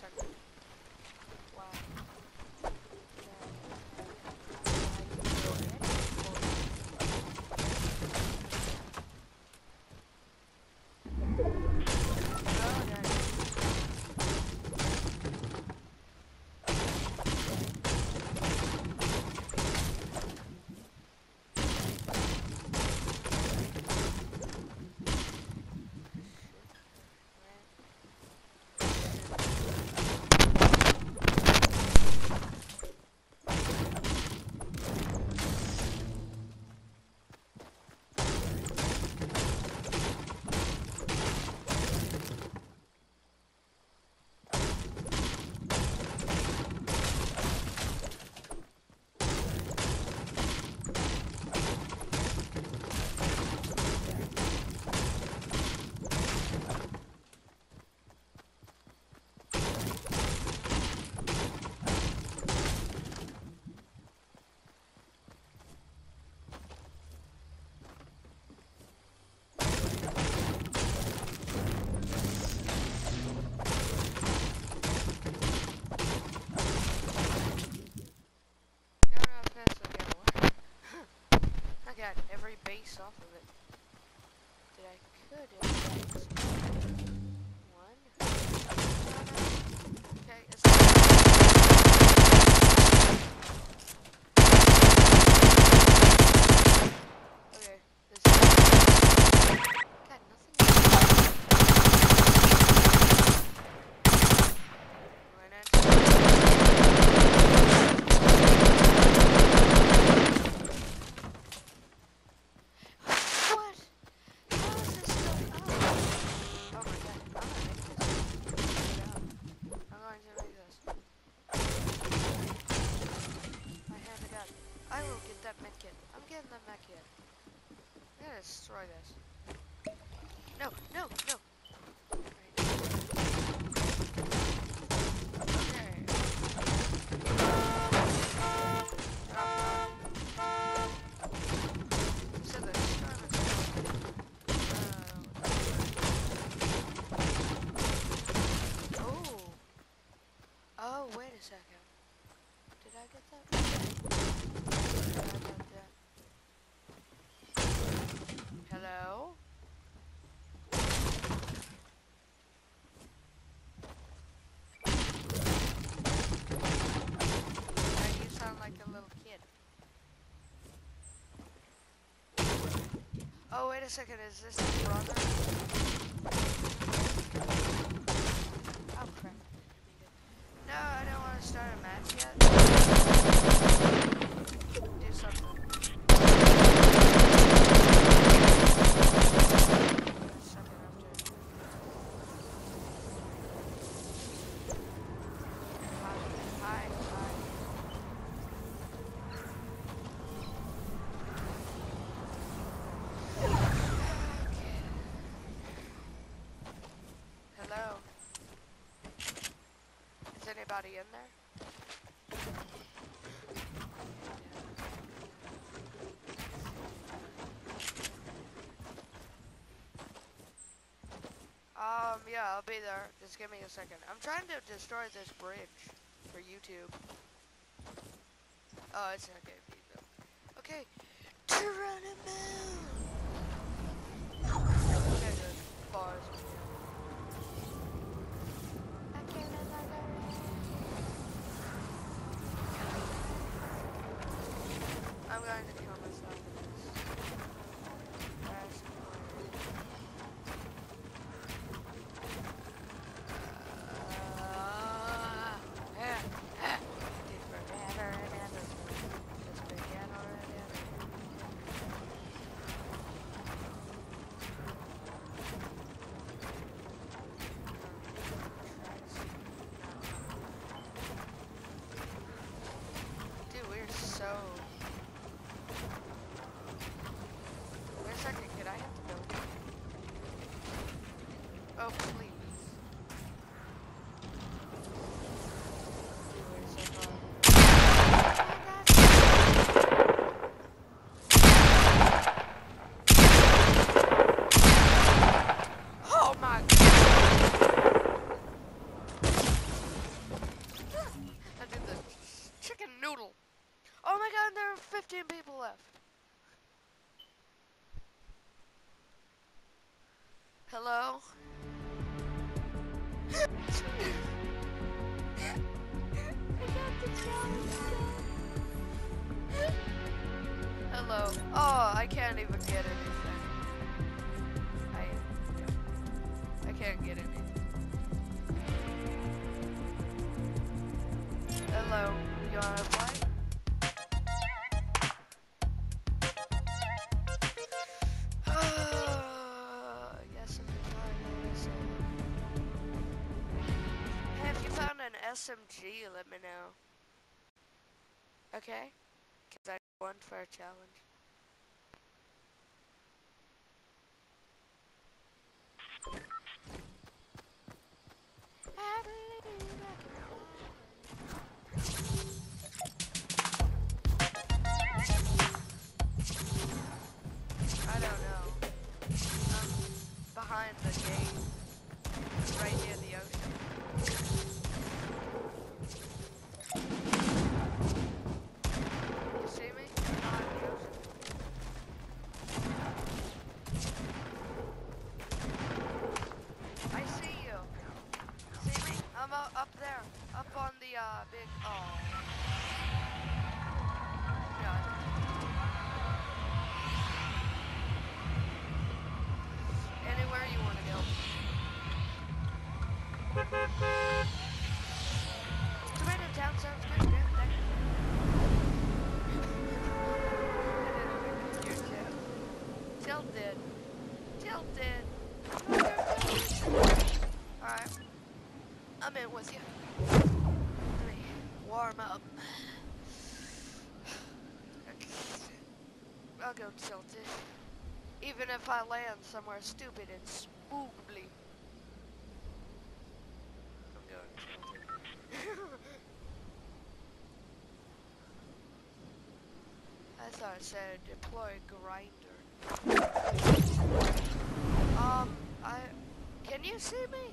second. get every base off destroy this. No, no, Oh, wait a second, is this his brother? Oh, crap. No, I don't want to start a match yet. body in there? Um, yeah, I'll be there. Just give me a second. I'm trying to destroy this bridge for YouTube. Oh, it's not gonna be though. Okay, Okay. I can't even get anything. I, I can't get anything. Hello, you wanna play? SMG, let me know. Okay? Because I want for a challenge. I don't know. Um, behind the gate, right near the go tilted. Even if I land somewhere stupid and spookly. I'm going tilted. I thought it said deploy grinder. Um, I... Can you see me?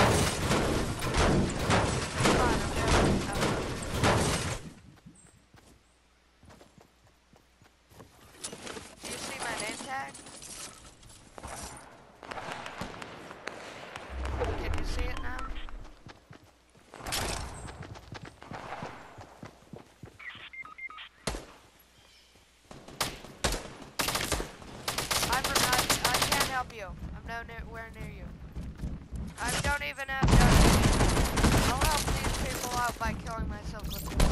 myself with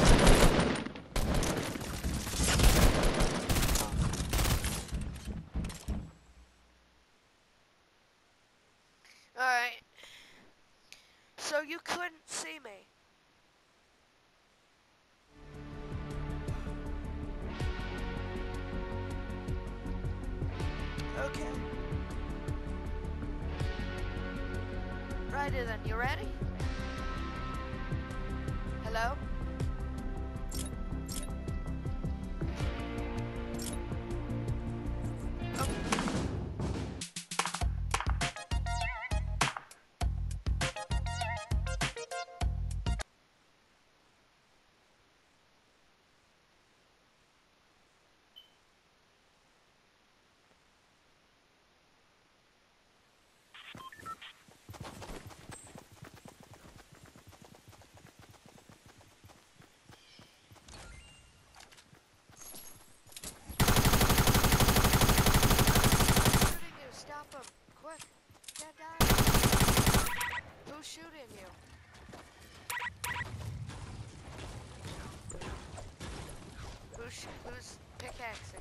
shit, who's pickaxing?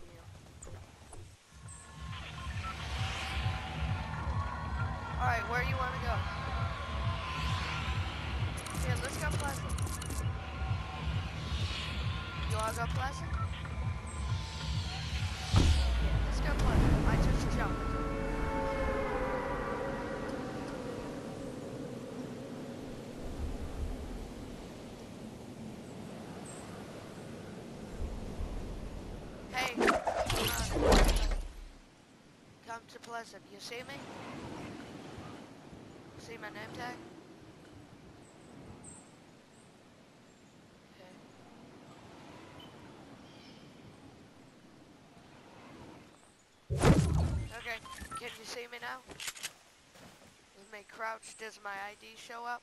To Pleasant. You see me? See my name tag? Okay. Okay, can you see me now? Is me crouched? Does my ID show up?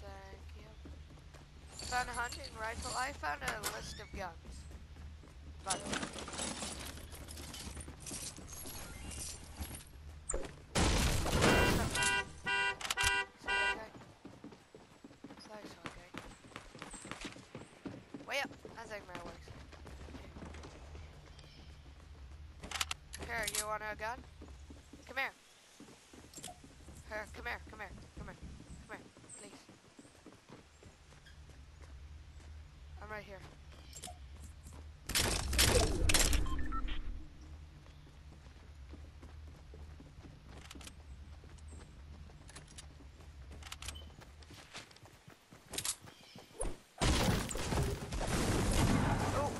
Thank you. Found a hunting rifle. I found a list of guns. But Way up. I think my works. Here, you want a gun? Come here. Here, come here, come here, come here, come here, please. I'm right here. Oh.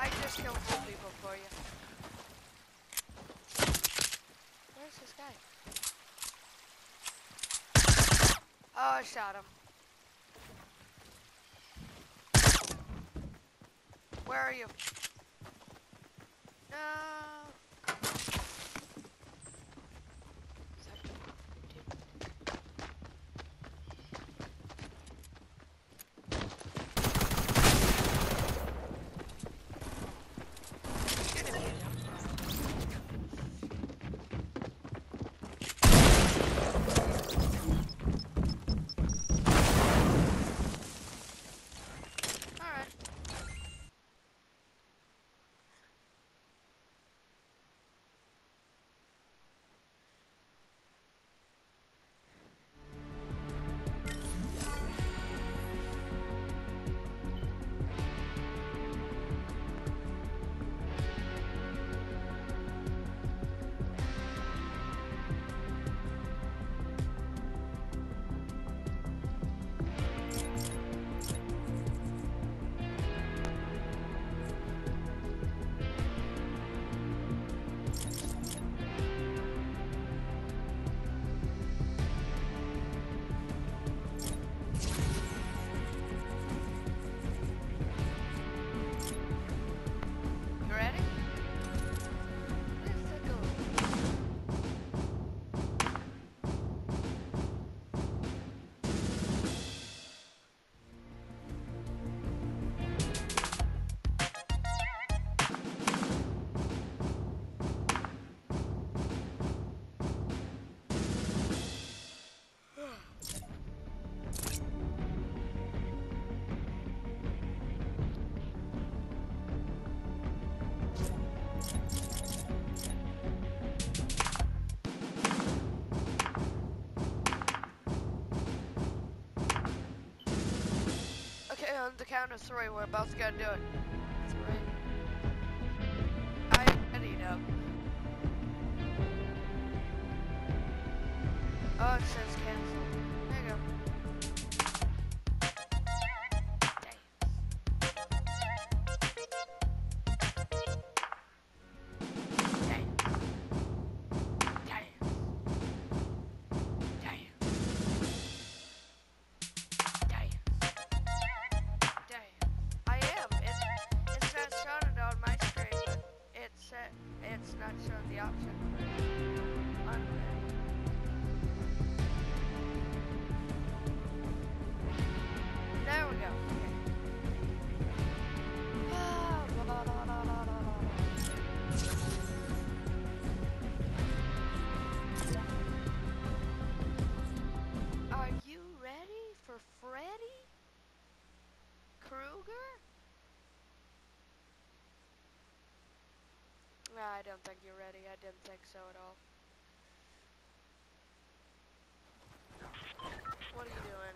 I just killed two people for you. Where's this guy? Oh, I shot him. Where are you? The count of three, we're both gonna do it. Nah, I don't think you're ready. I didn't think so at all. What are you doing?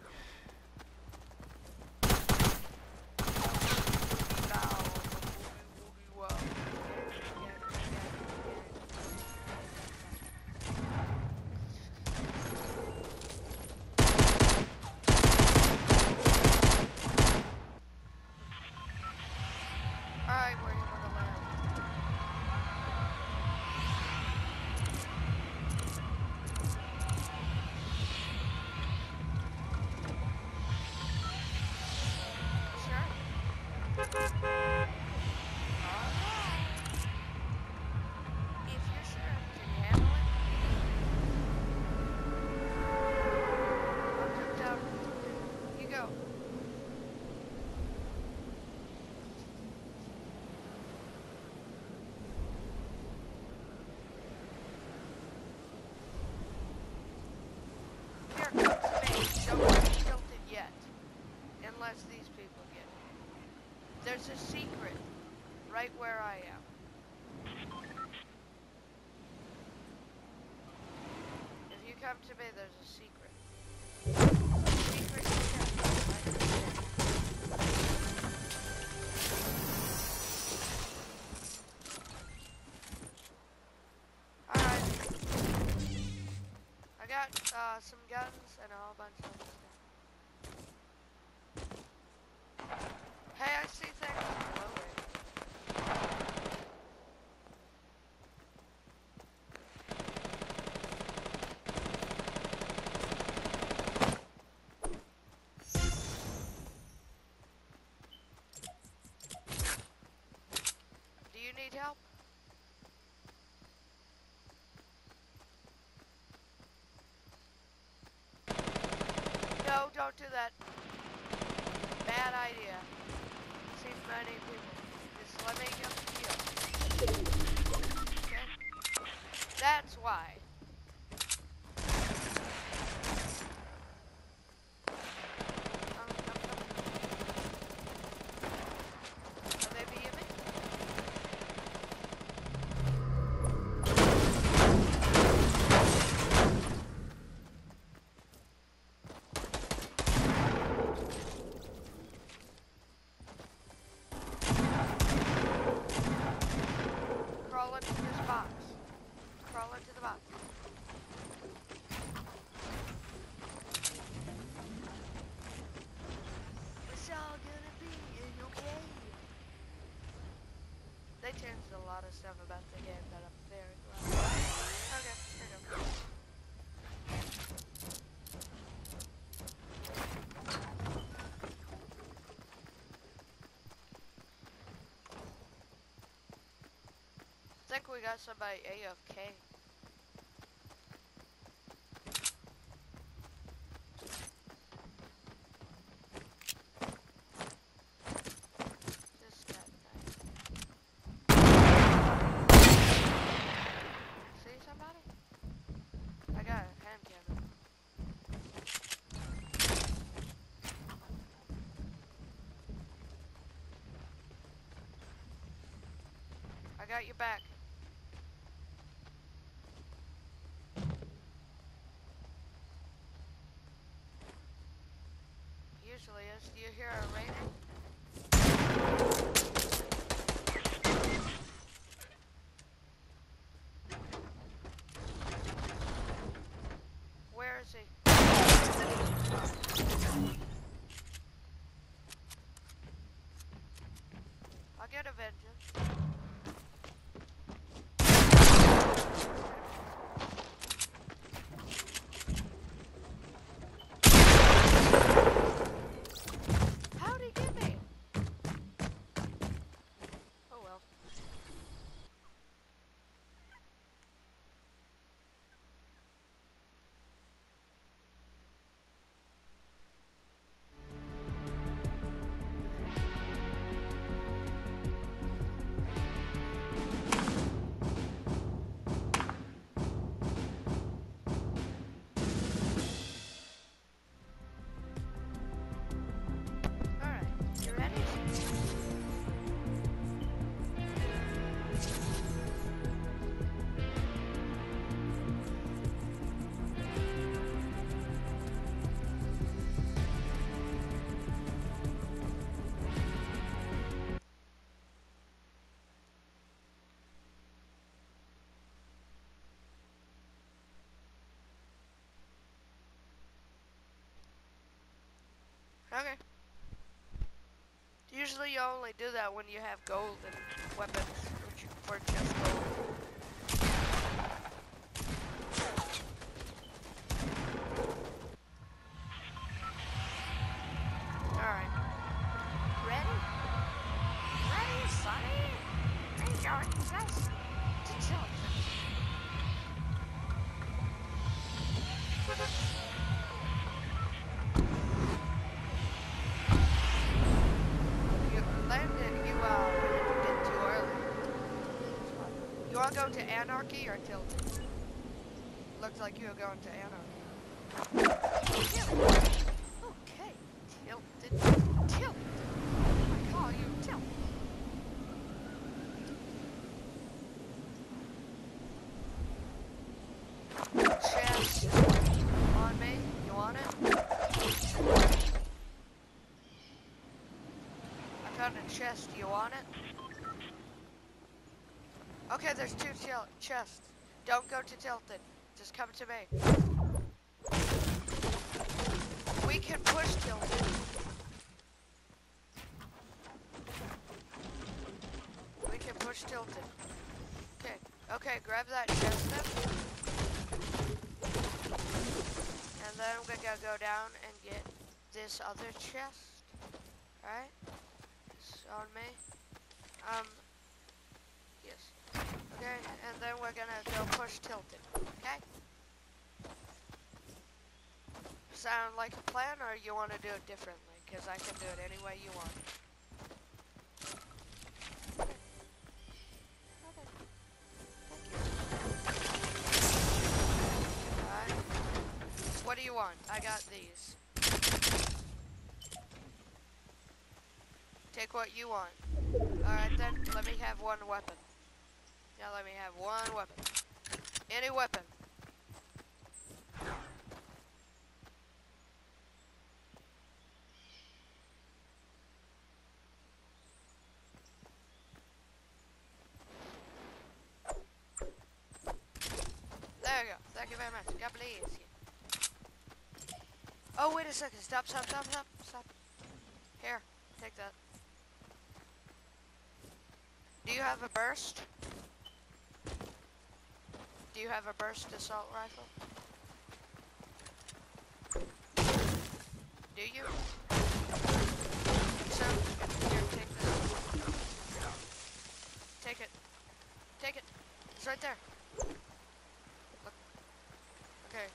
There's a secret right where I am. If you come to me, there's a secret. Secret right. Alright. I got uh, some guns and a whole bunch of stuff. Hey, I see things glowing. Do you need help? No, don't do that. Bad idea. See many people. Just let me get you. Okay? That's why. Come, come, come. Will they be in me? Crawl into this box. Crawl into the box. It's all gonna be okay. They changed a lot of stuff about the game that I'm very glad. Okay, here you go. I think we got somebody AFK. This got your See Okay. Usually you only do that when you have gold and weapons, which were just going to anarchy or tilt. Looks like you're going to anarchy. Okay, tilted, oh, you. Chest on me. You want it? I found a chest. You want it? Okay, there's two chests. Don't go to Tilted. Just come to me. We can push Tilted. We can push Tilted. Okay, okay, grab that chest then. And then we're gonna go down and get this other chest. Alright? It's on me. Um, yes. Okay, and then we're gonna go push tilted. Okay? Sound like a plan, or you want to do it differently? Because I can do it any way you want. What do you want? I got these. Take what you want. Alright then, let me have one weapon. Now let me have one weapon. Any weapon. There you go. Thank you very much. God bless you. Oh, wait a second. Stop, stop, stop, stop, stop. Here, take that. Do you have a burst? Do you have a burst assault rifle? Do you? So, here, take this. Take it. Take it. It's right there. Look. Okay.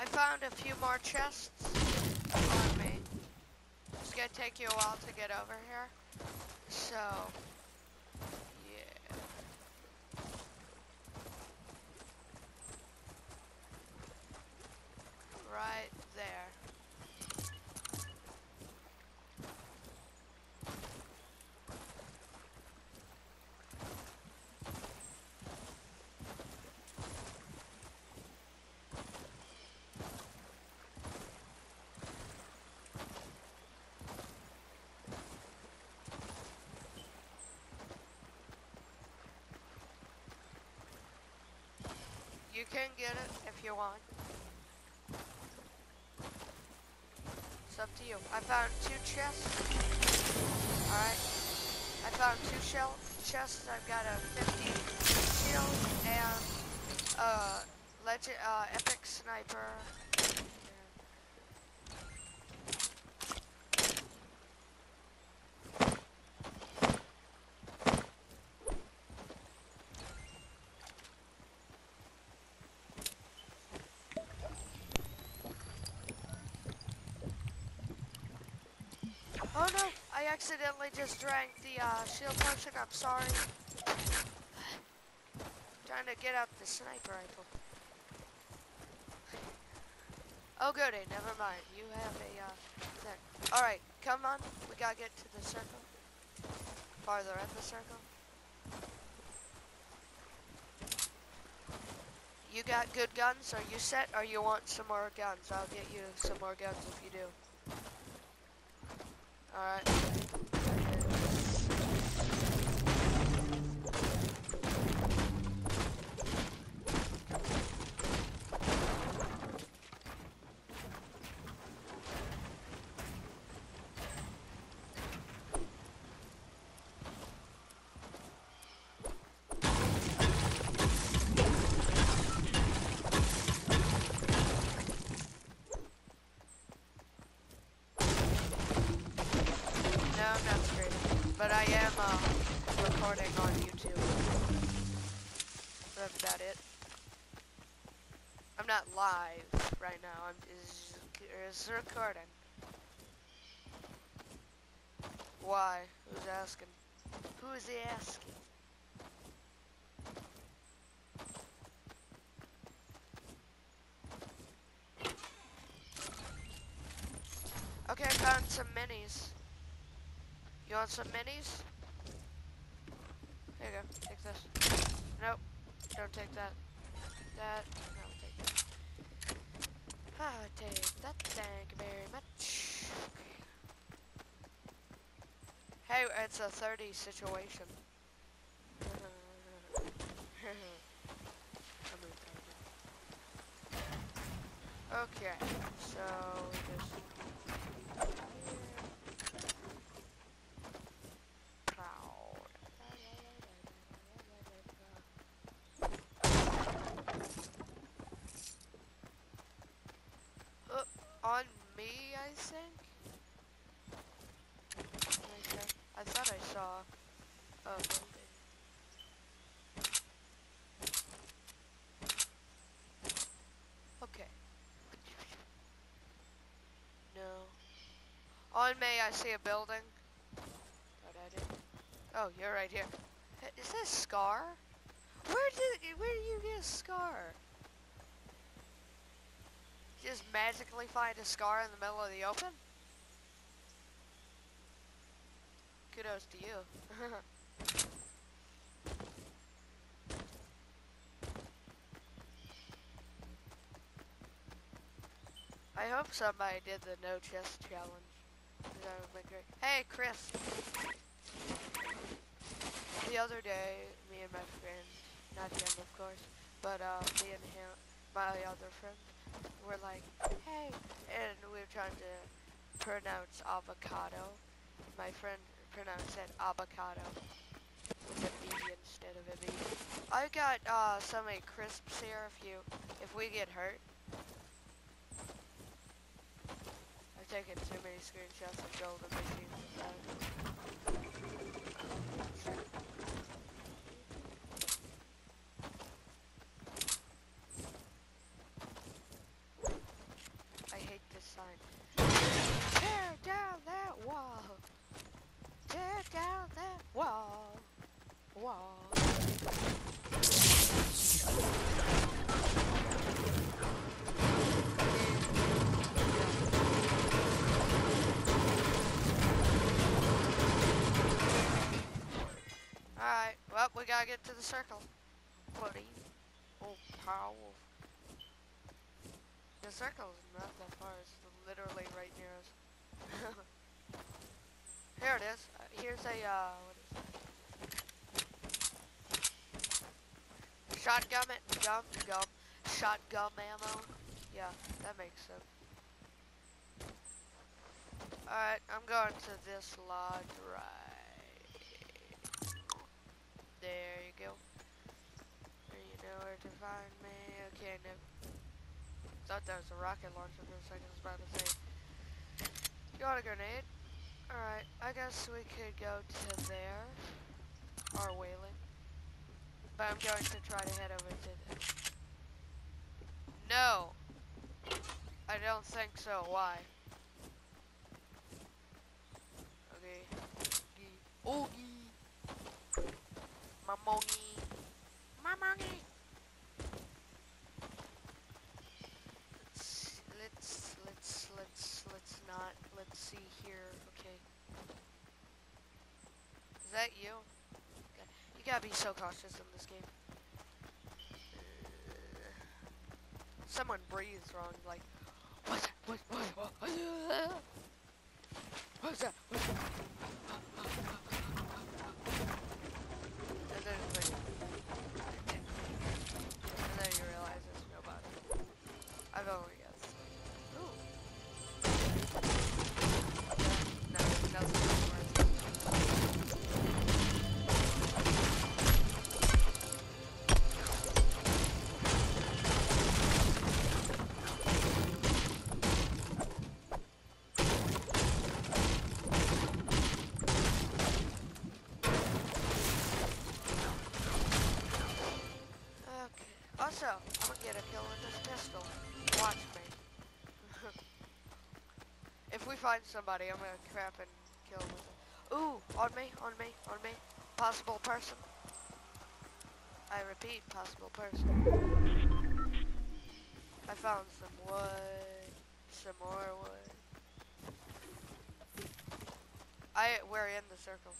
I found a few more chests on me. It's gonna take you a while to get over here. So, yeah. Right there. You can get it if you want. It's up to you. I found two chests. Alright. I found two shell chests. I've got a 50 shield and a legend uh epic sniper. Oh no! I accidentally just drank the uh, shield potion. I'm sorry. Trying to get out the sniper rifle. Oh goody, never mind. You have a uh, thing. Alright, come on. We gotta get to the circle. Farther in the circle. You got good guns? Are you set? Or you want some more guns? I'll get you some more guns if you do. Alright. Thank you. On YouTube. That's about it. I'm not live right now. I'm is is recording. Why? Who's asking? Who is he asking? Okay, I found some minis. You want some minis? There you go. Take this. Nope. Don't take that. That. No, take that. Ah, take that. Thank you very much. Hey, it's a 30 situation. Okay, so just Proud. Uh, I think. I thought I saw a building. Okay. No. On me, I see a building. I did. Oh, you're right here. Is that Scar? Where did where do you get a Scar? Just magically find a Scar in the middle of the open? Kudos to you. I hope somebody did the no chest challenge. That would great. Hey, Chris. The other day, me and my friend, not him of course, but uh, me and him, my other friend, were like, hey, and we were trying to pronounce avocado. My friend pronounced it avocado with a B instead of a B. I got uh, some of crisps here if you, if we get hurt. I've taken too many screenshots of golden machines with that. I hate this sign. Tear down that wall. Tear down that wall. Wall. Alright, well, we gotta get to the circle. Buddy. Oh, pow. The circle's not that far, it's literally right near us. Here it is. Uh, here's a, uh, what is it? Shotgun, gum, gum, shotgun ammo. Yeah, that makes sense. Alright, I'm going to this lodge right. There you go. You know where to find me. Okay, no. Thought that was a rocket launcher for a second. I was about to say. Got a grenade. Alright, I guess we could go to there. But I'm going to try to head over to there. No! I don't think so. Why? Okay. Oogie. Mamongi. Mamongi. Let's let's let's let's let's not let's see here. Okay. Is that you? Gotta be so cautious in this game. Someone breathes wrong, like what's that? What what what what's that? What's that? Find somebody, I'm gonna crap and kill it. Ooh, on me, on me, on me. Possible person. I repeat, possible person. I found some wood, some more wood. I we're in the circle.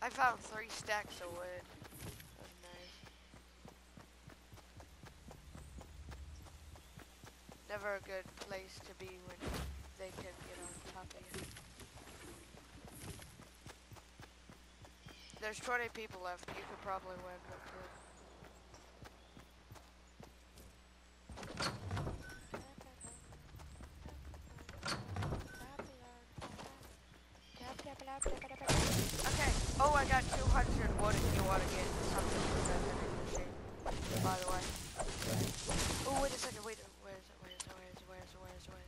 I found three stacks of wood. Nice. Never a good place to be when they can get on top of you. There's 20 people left. You could probably win with it. Okay. Oh, I got 200 wood if you want to get something from the vending machine. By the way. Oh, wait a second. Wait. Where is it? Where is it? Where is it? Where is it? Where is it?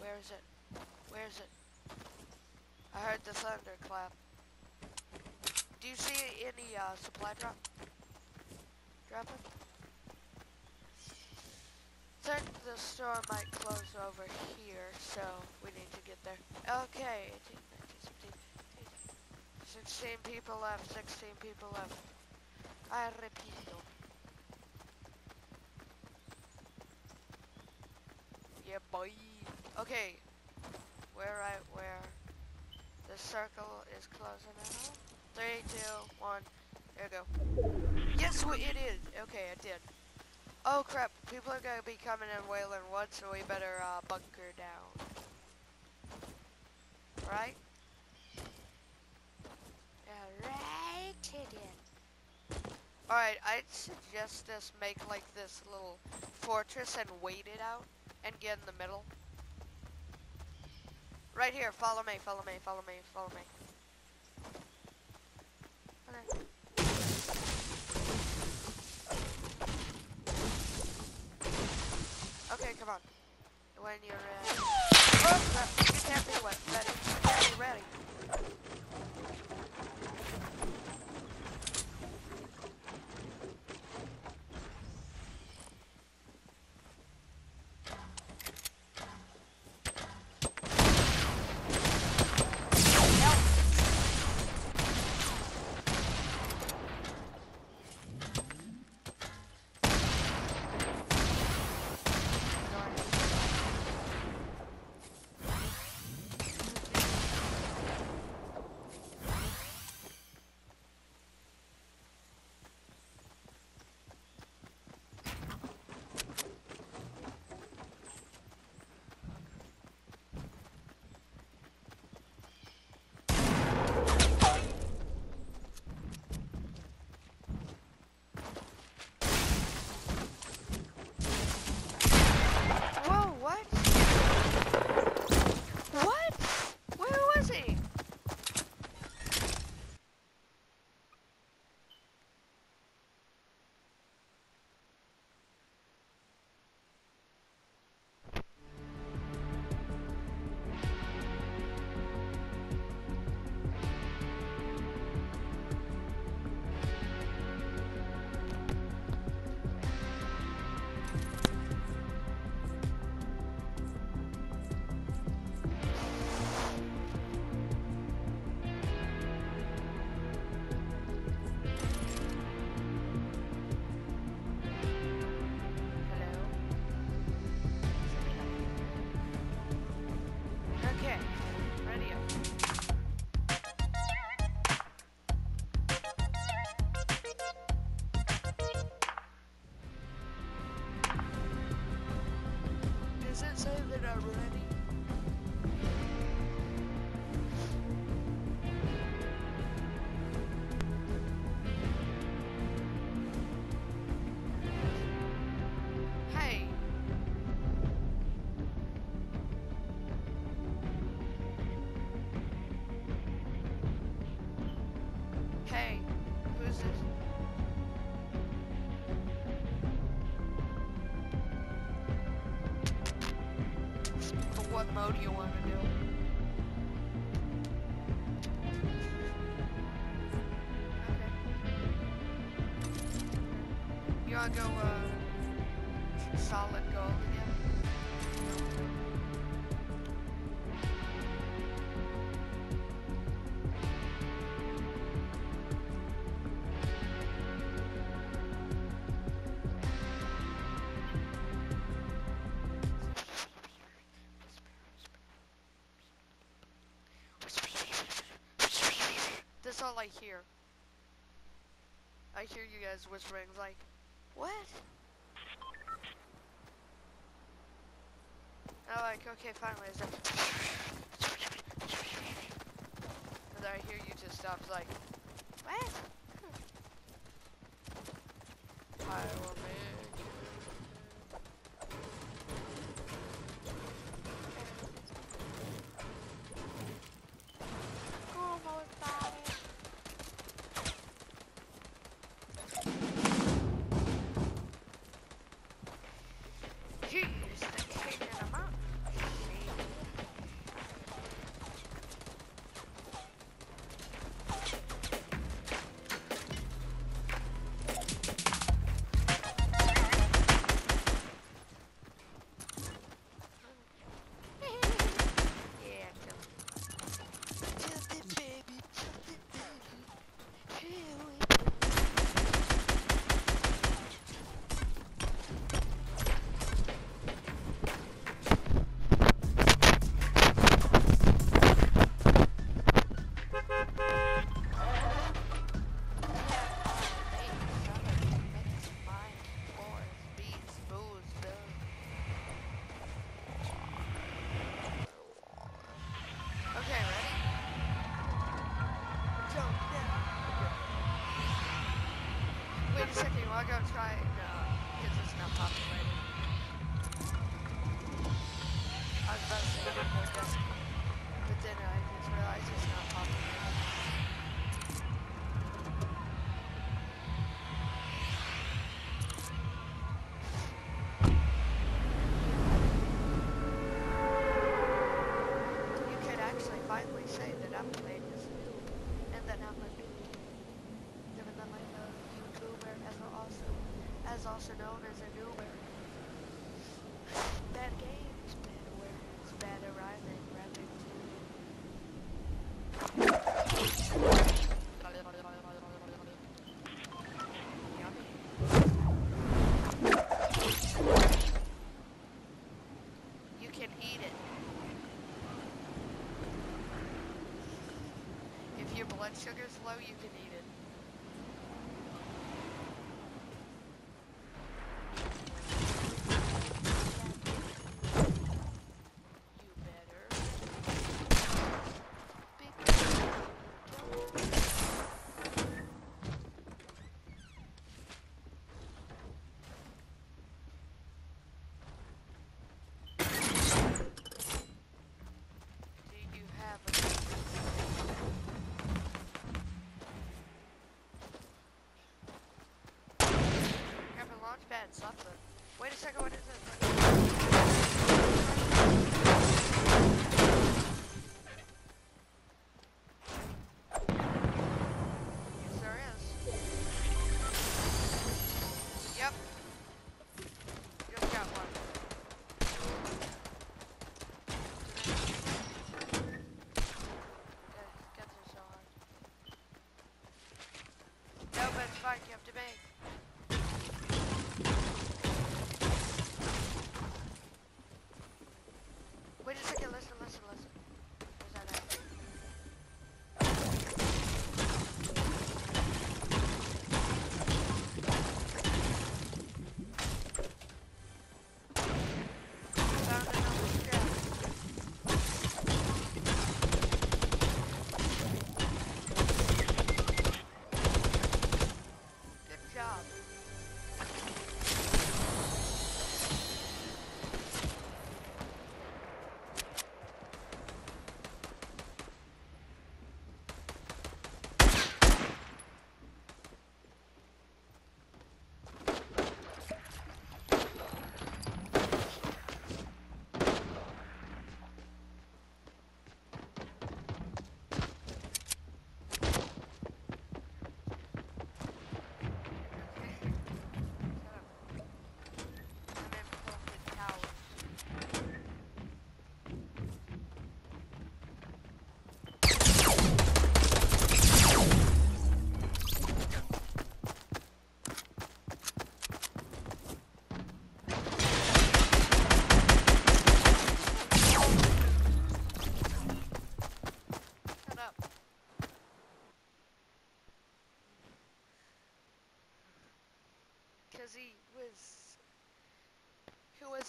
Where is it? Where is it? I heard the thunder clap. Do you see any uh, supply drop? Dropping? Think the store might close over here, so we need to get there. Okay, 18, 19, 17, 16 people left, 16 people left. I repeat. Yeah, boy. Okay, where I, circle is closing out. Three, two, one. There we go. Yes, we, it is. Okay, it did. Oh crap, people are gonna be coming in Wailing Woods, so we better uh, bunker down. Right? Alright, it Alright, I'd suggest us make like this little fortress and wait it out and get in the middle. Right here, follow me, follow me, follow me, follow me. Okay. Okay, come on. When you're ready. Oh, crap. You can't be wet. Ready. You can't be ready. Does it say that I'm ready? Hey. Like here. I hear you guys whispering like, what? I'm like, okay, finally, and then I hear you just stop, like, what? As also known as a newer. Bad games, bad words, bad rhyming, rapping. You can eat it. If your blood sugar's low, you can eat. You better. Do you have a Grab a launch pad, something. Wait a second, what is it? Yes, you have to make.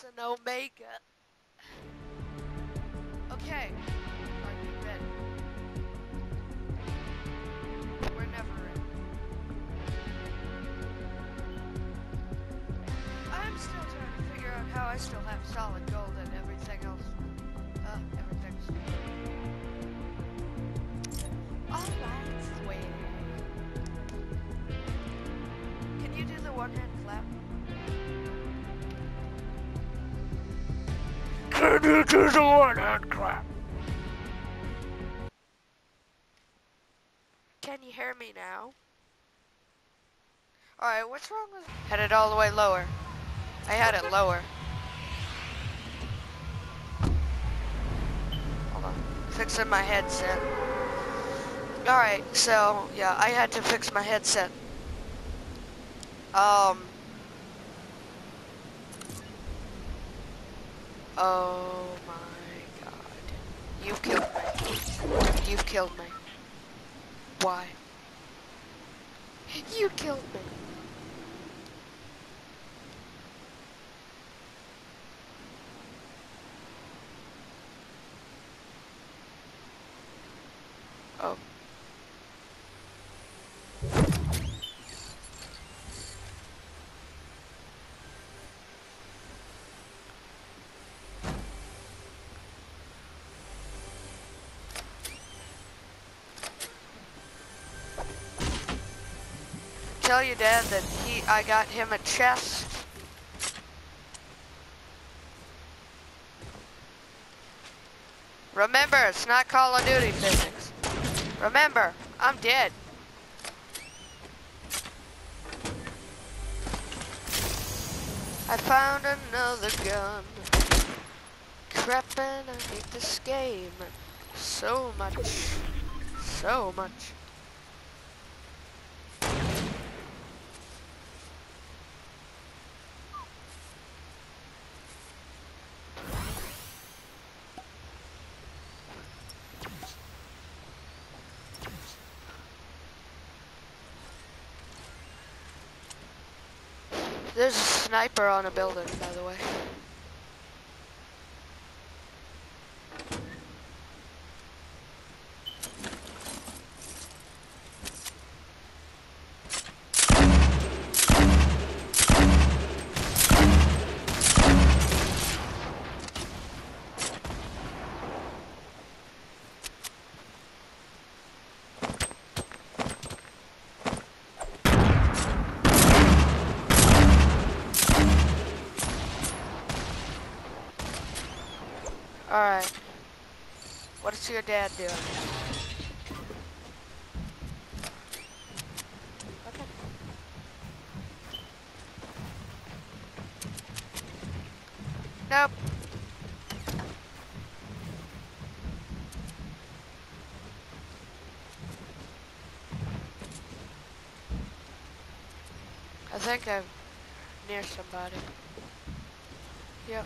With an Omega. Okay. Are you ready? We're never ready. I'm still trying to figure out how I still have solid gold and everything else. Uh, everything's. Alright, sweetie. Can you do the one hand Can you? Can you hear me now? Alright, what's wrong with Had it all the way lower. I had it lower. Hold on. Fixing my headset. Alright, so yeah, I had to fix my headset. Um Oh my god. You killed me. You've killed me. Why? You killed me. Oh. Tell your dad that he I got him a chest. Remember, it's not Call of Duty physics. Remember, I'm dead. I found another gun. Crapping, I hate this game so much. So much. There's a sniper on a building, by the way. Alright. What's your dad doing? Okay. Nope. I think I'm near somebody. Yep.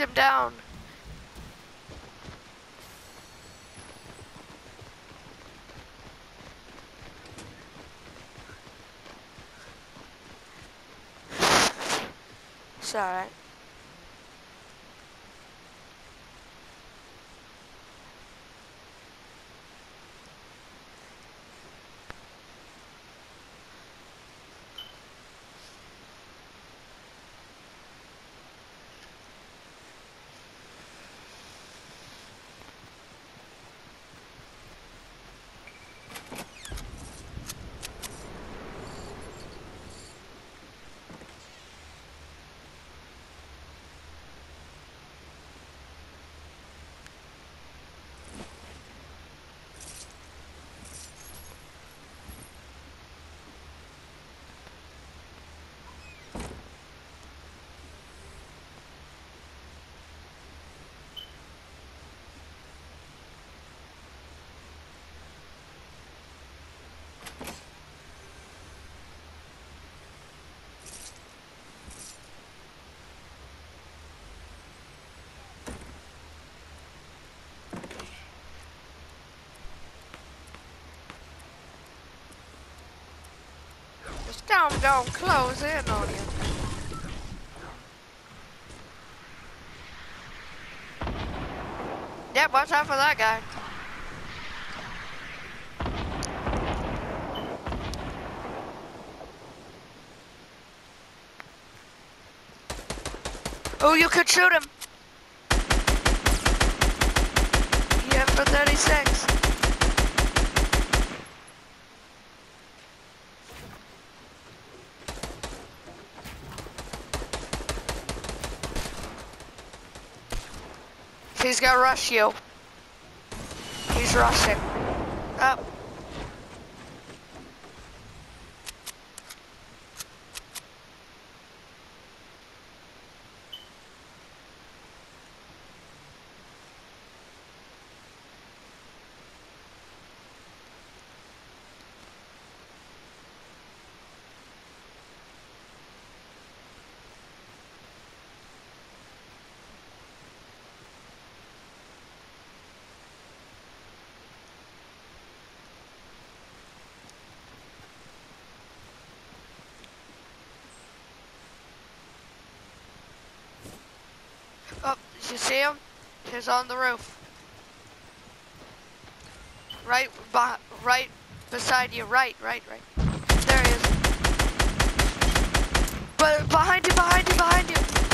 Him down. I'm gonna close in on you. Yep, watch out for that guy. Oh, you could shoot him. Yeah, for 36. He's gonna rush you. He's rushing. Up. Oh, did you see him? He's on the roof. Right, right beside you. Right, right, right. There he is. But behind you, behind you, behind you.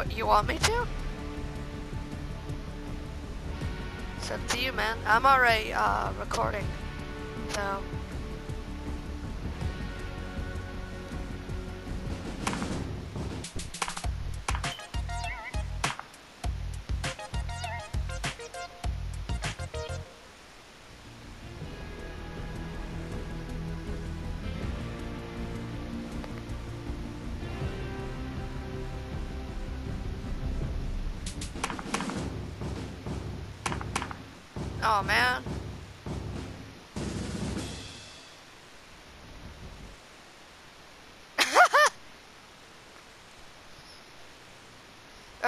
What you, want me to? It's up to you, man. I'm already, uh, recording.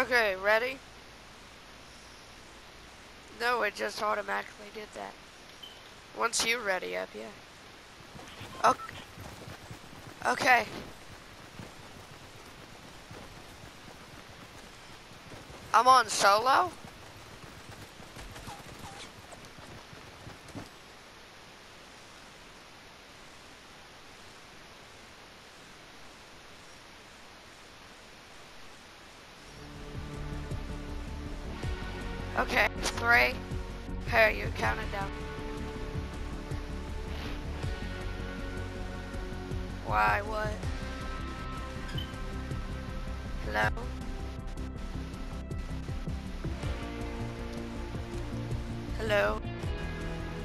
Okay, ready? No, it just automatically did that. Once you ready up, yeah. Okay. Okay. I'm on solo? Three. Hey, you're counting down. Why, what? Hello? Hello?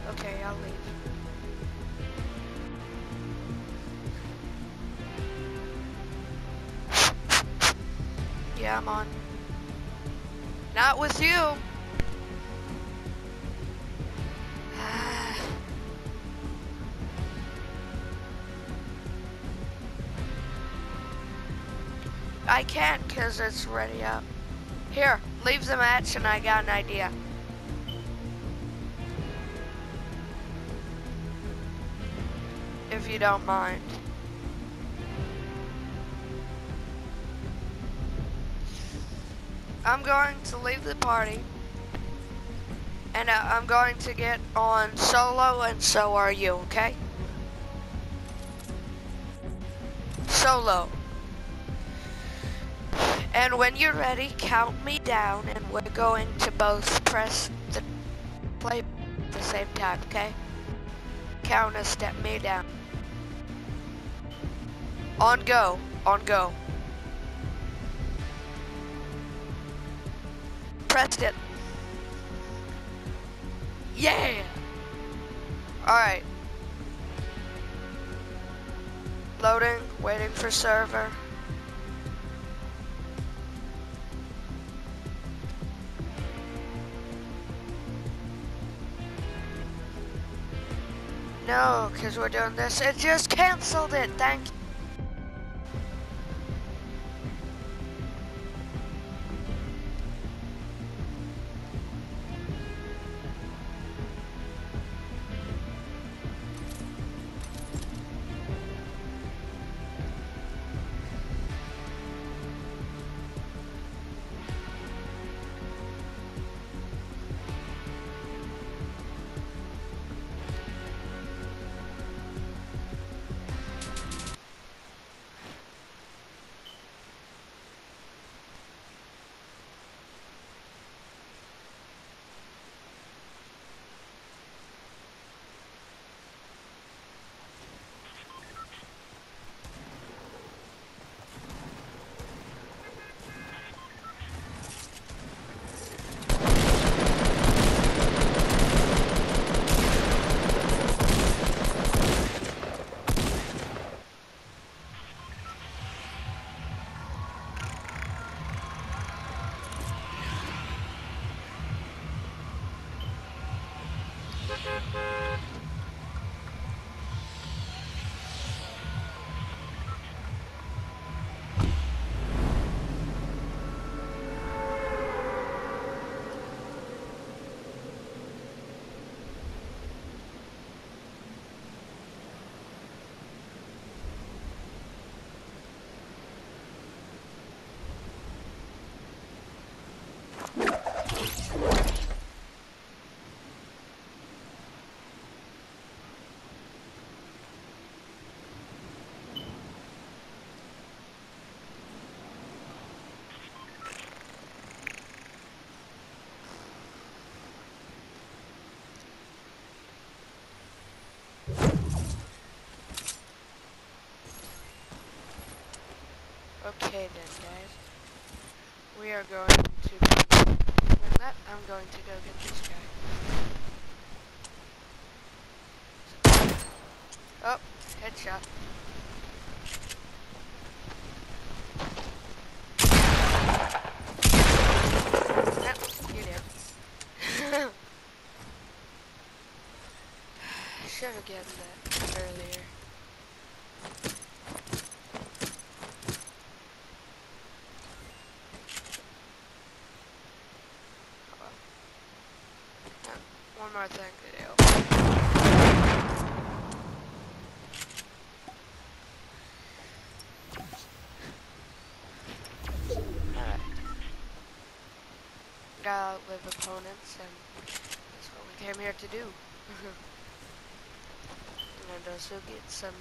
Okay, I'll leave. Yeah, I'm on. Not with you. Can't because it's ready up. Here, leave the match and I got an idea. If you don't mind. I'm going to leave the party. And uh, I'm going to get on solo and so are you, okay? Solo. And when you're ready, count me down and we're going to both press the play at the same time, okay? count us, step me down. On go, on go. Pressed it. Yeah! Alright. Loading, waiting for server. No, because we're doing this. It just canceled it. Thank you. Okay then, guys. We are going to like that. I'm going to go get this guy. Oh, headshot. Did. Should have gotten that earlier. one more thing to do. Alright. Gotta outlive opponents, and that's what we came here to do. and also get some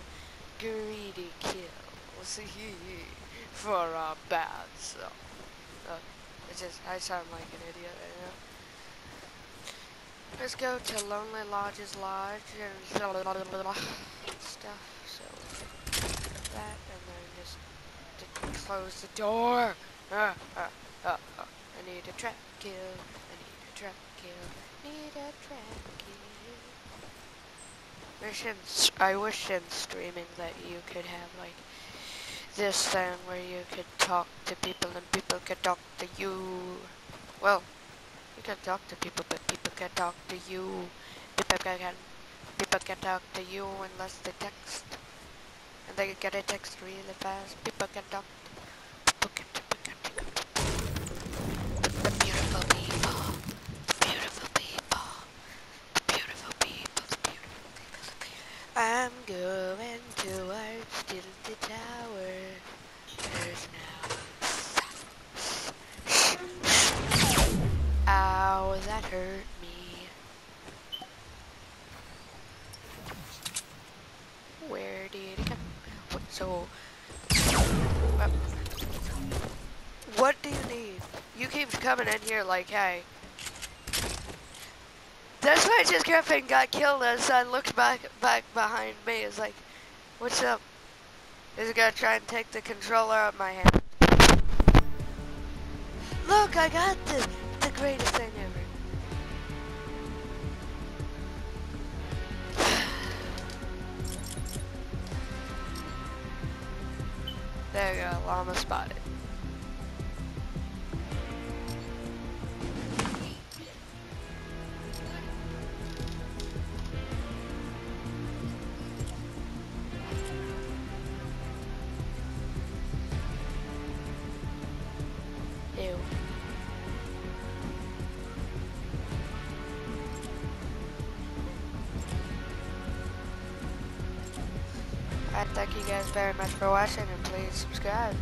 greedy kills for our bad self. Uh, it's just, I sound like an idiot right now. Let's go to Lonely Lodge's Lodge and stuff. So that and then just close the door. Uh, uh, uh. I need a trap I need a trap kill. Need a trap kill. Wish in, I wish in streaming that you could have like this thing where you could talk to people and people could talk to you. Well, you can talk to people, but people can talk to you. People can people can talk to you unless they text, and they get a text really fast. People can talk. People can. People can. People can. The beautiful people. The beautiful people. The beautiful people. The beautiful people. I'm going towards Tilted Tower. There's now. Ow, that hurt me. Where did it come? What, so, uh, what do you need? You keep coming in here like, hey, That's why just Griffin got killed as I looked back back behind me. It's like, what's up? He's gonna try and take the controller out of my hand. Look, I got this. The greatest thing ever. There you go, llama spotted. Subscribe.